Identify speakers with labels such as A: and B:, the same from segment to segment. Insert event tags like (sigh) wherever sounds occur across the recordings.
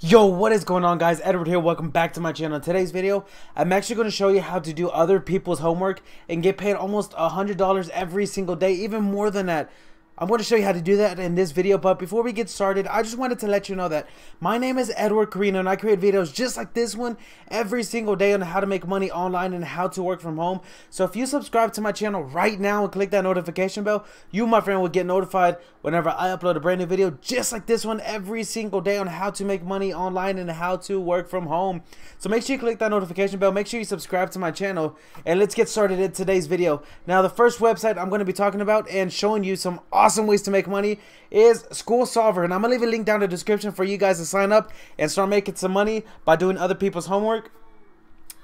A: Yo, what is going on guys? Edward here. Welcome back to my channel. In today's video, I'm actually going to show you how to do other people's homework and get paid almost a $100 every single day, even more than that. I'm going to show you how to do that in this video, but before we get started, I just wanted to let you know that my name is Edward Carreno and I create videos just like this one every single day on how to make money online and how to work from home. So if you subscribe to my channel right now and click that notification bell, you, my friend, will get notified whenever I upload a brand new video just like this one every single day on how to make money online and how to work from home. So make sure you click that notification bell, make sure you subscribe to my channel, and let's get started in today's video. Now, the first website I'm going to be talking about and showing you some awesome awesome ways to make money is School Solver. And I'm going to leave a link down in the description for you guys to sign up and start making some money by doing other people's homework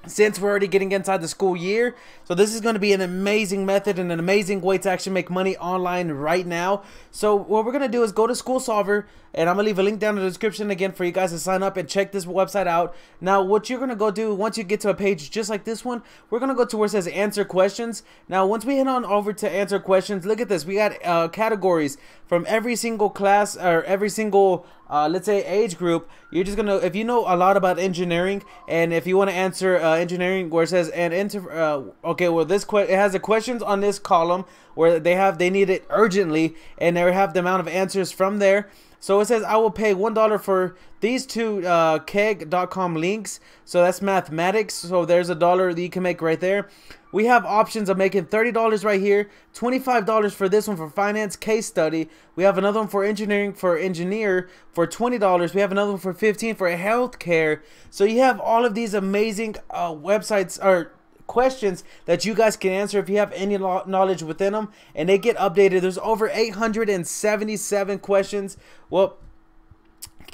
A: since we're already getting inside the school year. So this is going to be an amazing method and an amazing way to actually make money online right now. So what we're going to do is go to School Solver and I'm to leave a link down in the description again for you guys to sign up and check this website out. Now what you're to go do once you get to a page just like this one, we're to go to where it says answer questions. Now once we head on over to answer questions, look at this. We got uh, categories from every single class or every single uh, let's say age group, you're just gonna if you know a lot about engineering and if you want to answer uh, engineering where it says and enter uh, okay well this que- it has the questions on this column where they have they need it urgently and they have the amount of answers from there so it says I will pay one dollar for these two uh, Chegg.com links. So that's mathematics. So there's a dollar that you can make right there. We have options of making $30 right here, $25 for this one for finance case study. We have another one for engineering for engineer for $20. We have another one for 15 for healthcare. So you have all of these amazing uh, websites or questions that you guys can answer if you have any knowledge within them and they get updated. There's over 877 questions. Well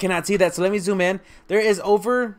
A: cannot see that? So let me zoom in. There is over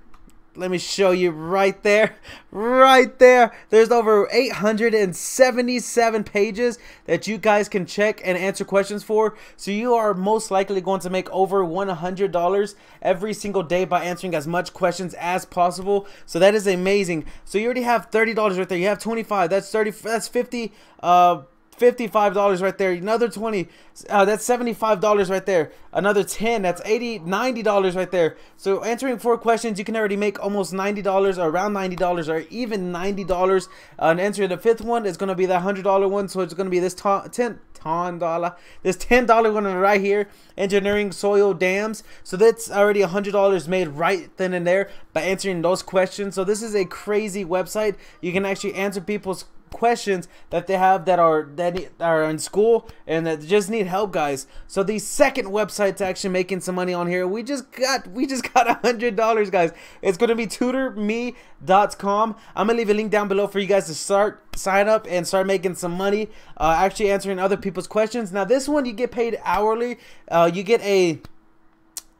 A: let me show you right there. Right there. There's over 877 pages that you guys can check and answer questions for. So you are most likely going to make over $100 every single day by answering as much questions as possible. So that is amazing. So you already have $30 right there. You have 25 that's 30 that's 50 uh $55 right there. Another 20 uh, that's $75 right there. Another 10 that's 80 $90 right there. So answering four questions, you can already make almost $90 or around $90 or even $90. Uh, and answering the fifth one is going to be that $100 one. So it's going to be this 10 ton dollar this ten dollar one right here engineering soil dams so that's already a hundred dollars made right then and there by answering those questions so this is a crazy website you can actually answer people's questions that they have that are that are in school and that just need help guys. So the second website to actually making some money on here. We just got we just got a hundred dollars guys. It's to be tutorme.com i'm gonna leave a link down below for you guys to start sign up and start making some money uh, actually answering other people's questions. Now this one you get paid hourly. Uh, you get a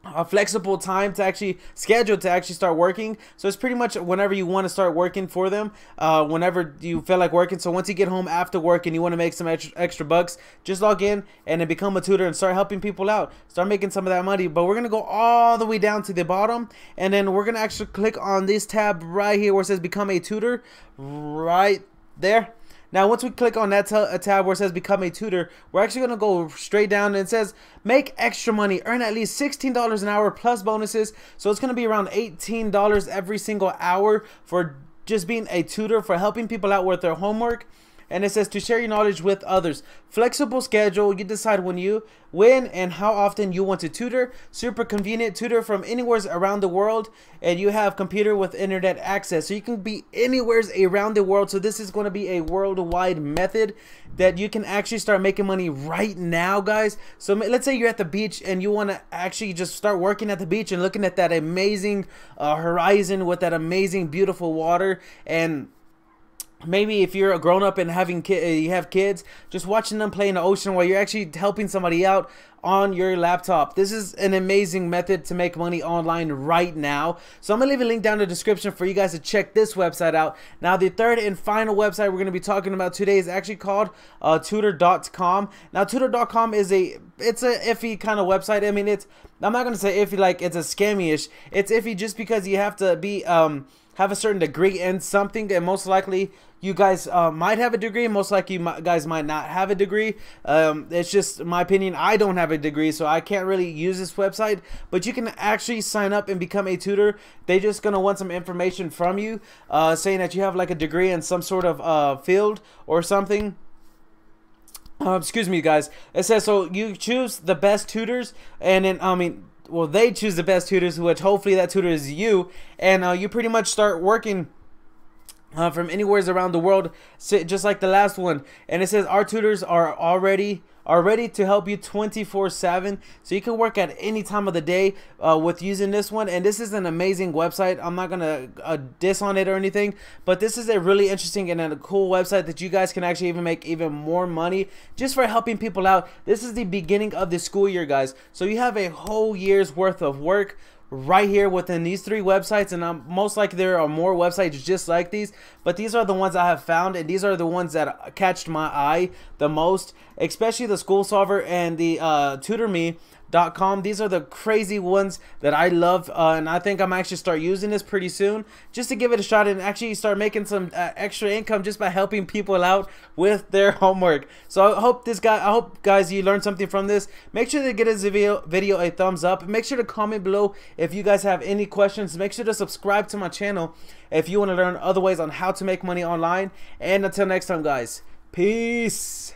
A: a flexible time to actually schedule to actually start working. So it's pretty much whenever you want to start working for them uh, whenever you feel like working. So once you get home after work and you want to make some extra, extra bucks just log in and then become a tutor and start helping people out. Start making some of that money. But we're gonna go all the way down to the bottom and then we're gonna actually click on this tab right here where it says become a tutor right there now, once we click on that tab where it says become a tutor, we're actually to go straight down and it says make extra money, earn at least $16 an hour plus bonuses. So it's to be around $18 every single hour for just being a tutor for helping people out with their homework and it says to share your knowledge with others. Flexible schedule, you decide when you, when and how often you want to tutor. Super convenient, tutor from anywhere around the world and you have computer with internet access. So you can be anywhere around the world. So this is going to be a worldwide method that you can actually start making money right now, guys. So let's say you're at the beach and you want to actually just start working at the beach and looking at that amazing uh, horizon with that amazing beautiful water and maybe if you're a grown up and having ki- uh, you have kids just watching them play in the ocean while you're actually helping somebody out on your laptop. This is an amazing method to make money online right now. So i'm gonna leave a link down in the description for you guys to check this website out. Now the third and final website we're to be talking about today is actually called uh, tutor.com now tutor.com is a it's a iffy kind of website i mean it's i'm not going to say iffy like it's a scammy-ish it's iffy just because you have to be um have a certain degree in something and most likely you guys uh, might have a degree. Most likely, you guys might not have a degree. Um, it's just my opinion. I don't have a degree, so I can't really use this website. But you can actually sign up and become a tutor. They're just gonna want some information from you, uh, saying that you have like a degree in some sort of uh, field or something. Uh, excuse me, guys. It says so you choose the best tutors, and then I mean, well, they choose the best tutors, which hopefully that tutor is you, and uh, you pretty much start working uh, from anywhere around the world, just like the last one. And it says our tutors are already are ready to help you 24/7, so you can work at any time of the day uh, with using this one. And this is an amazing website. I'm not gonna uh, diss on it or anything, but this is a really interesting and a cool website that you guys can actually even make even more money just for helping people out. This is the beginning of the school year, guys. So you have a whole year's worth of work right here within these three websites and I'm most likely there are more websites just like these but these are the ones I have found and these are the ones that catched my eye the most especially the school solver and the uh, tutor me Com. These are the crazy ones that I love, uh, and I think I'm actually start using this pretty soon just to give it a shot and actually start making some uh, extra income just by helping people out with their (laughs) homework. So I hope this guy, I hope guys you learned something from this. Make sure to get this video, video a thumbs up. Make sure to comment below if you guys have any questions. Make sure to subscribe to my channel if you want to learn other ways on how to make money online. And until next time, guys, peace.